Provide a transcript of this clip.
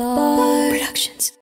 Productions.